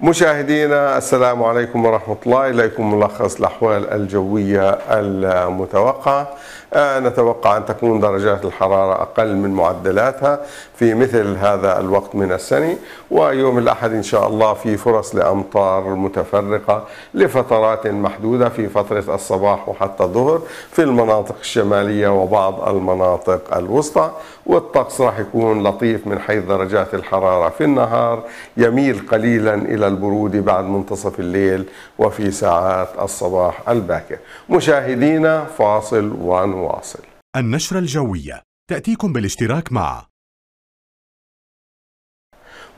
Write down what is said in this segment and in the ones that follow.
مشاهدينا السلام عليكم ورحمة الله إليكم ملخص الأحوال الجوية المتوقعة. آه، نتوقع أن تكون درجات الحرارة أقل من معدلاتها في مثل هذا الوقت من السنة ويوم الأحد إن شاء الله في فرص لأمطار متفرقة لفترات محدودة في فترة الصباح وحتى الظهر في المناطق الشمالية وبعض المناطق الوسطى والطقس راح يكون لطيف من حيث درجات الحرارة في النهار يميل قليلا إلى البرود بعد منتصف الليل وفي ساعات الصباح الباكر. مشاهدينا فاصل ونواصل النشرة الجوية. تأتيكم بالاشتراك مع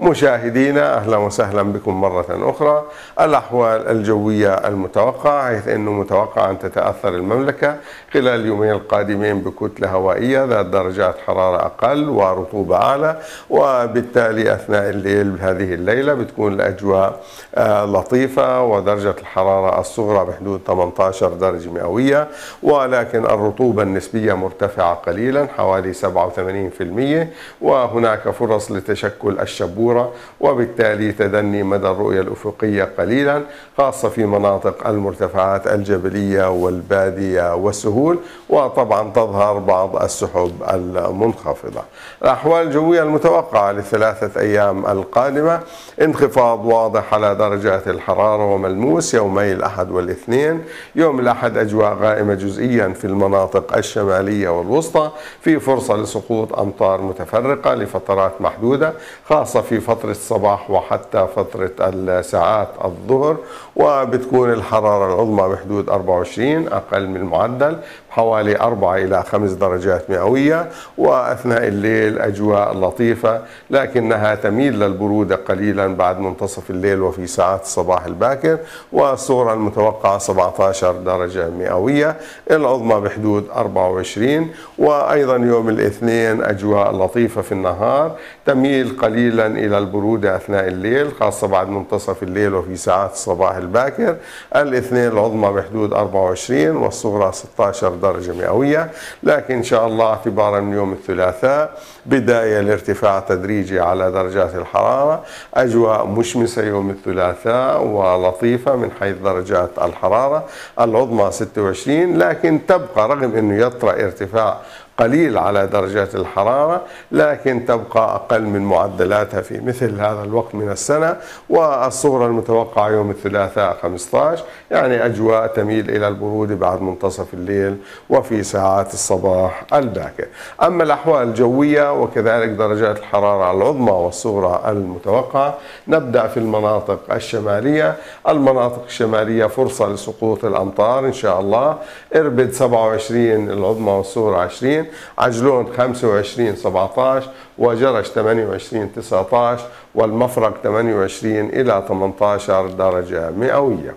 مشاهدينا أهلا وسهلا بكم مرة أخرى. الأحوال الجوية المتوقعة حيث إنه متوقع أن تتأثر المملكة خلال اليومين القادمين بكتلة هوائية ذات درجات حرارة أقل ورطوبة أعلى. وبالتالي أثناء الليل هذه الليلة بتكون الأجواء آه، لطيفة ودرجة الحرارة الصغرى بحدود 18 درجة مئوية. ولكن الرطوبة النسبية مرتفعة قليلا حوالي 87% وهناك فرص لتشكل الشبوره الصورة وبالتالي تدني مدى الرؤية الأفقية قليلا خاصة في مناطق المرتفعات الجبلية والبادية والسهول وطبعا تظهر بعض السحب المنخفضة. الأحوال الجوية المتوقعة للثلاثة أيام القادمة انخفاض واضح على درجات الحرارة وملموس يومي الأحد والاثنين يوم الأحد أجواء غائمة جزئيا في المناطق الشمالية والوسطى في فرصة لسقوط أمطار متفرقة لفترات محدودة خاصة في فترة الصباح وحتى فترة الساعات الظهر وبتكون الحرارة العظمى بحدود 24 أقل من المعدل حوالي 4 إلى 5 درجات مئوية وأثناء الليل أجواء لطيفة لكنها تميل للبرودة قليلا بعد منتصف الليل وفي ساعات الصباح الباكر والصورة المتوقعة 17 درجة مئوية العظمى بحدود 24 وأيضا يوم الاثنين أجواء لطيفة في النهار تميل قليلا إلى البرودة أثناء الليل خاصة بعد منتصف الليل وفي ساعات الصباح الباكر. الاثنين العظمى بحدود 24 والصغرى 16 درجة مئوية لكن إن شاء الله اعتبارا من يوم الثلاثاء بداية لارتفاع تدريجي على درجات الحرارة. أجواء مشمسة يوم الثلاثاء ولطيفة من حيث درجات الحرارة. العظمى 26 لكن تبقى رغم أنه يطرأ ارتفاع قليل على درجات الحرارة لكن تبقى أقل من معدلاتها في مثل هذا الوقت من السنة والصورة المتوقعة يوم الثلاثاء 15 يعني أجواء تميل إلى البرود بعد منتصف الليل وفي ساعات الصباح الباكر. أما الأحوال الجوية وكذلك درجات الحرارة العظمى والصغرى المتوقعة نبدأ في المناطق الشمالية. المناطق الشمالية فرصة لسقوط الأمطار إن شاء الله. إربد 27 العظمى والصغرى 20 عجلون 25 17 وجرش 28 19 والمفرق 28 إلى 18 درجة مئوية.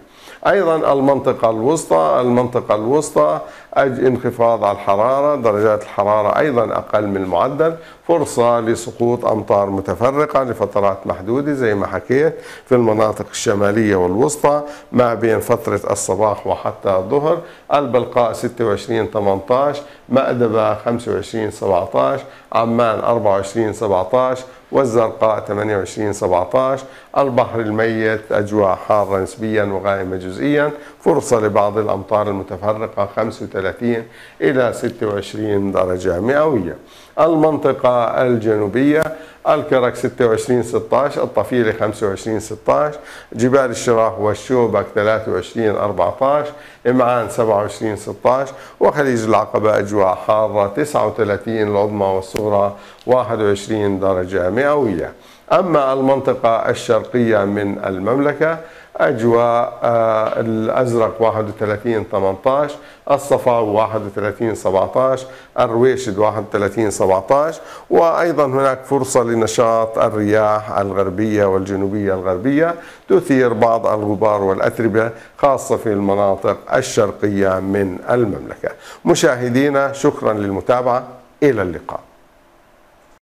أيضا المنطقة الوسطى المنطقة الوسطى انخفاض على الحرارة درجات الحرارة أيضا أقل من المعدل. فرصة لسقوط أمطار متفرقة لفترات محدودة زي ما حكيت في المناطق الشمالية والوسطى ما بين فترة الصباح وحتى الظهر. البلقاء 26 18 مأدبة 25 17 عمان 24 17 والزرقاء 28 17 البحر الميت أجواء حارة نسبيا وغائمة جزئيا فرصة لبعض الأمطار المتفرقة 35 إلى 26 درجة مئوية. المنطقة الجنوبية الكرك 26 16 الطفيلة 25 16 جبال الشراح والشوبك 23 14 إمعان 27 16 وخليج العقبة أجواء حارة 39 العظمى والصغرى 21 درجة مئوية. أما المنطقة الشرقية من المملكة أجواء آه، الأزرق 31 18 الصفاوي 31 17 الرويشد 31 17 وأيضا هناك فرصة لنشاط الرياح الغربية والجنوبية الغربية تثير بعض الغبار والأتربة خاصة في المناطق الشرقية من المملكة. مشاهدينا شكرا للمتابعة. إلى اللقاء.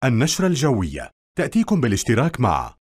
النشرة الجوية. تأتيكم بالاشتراك مع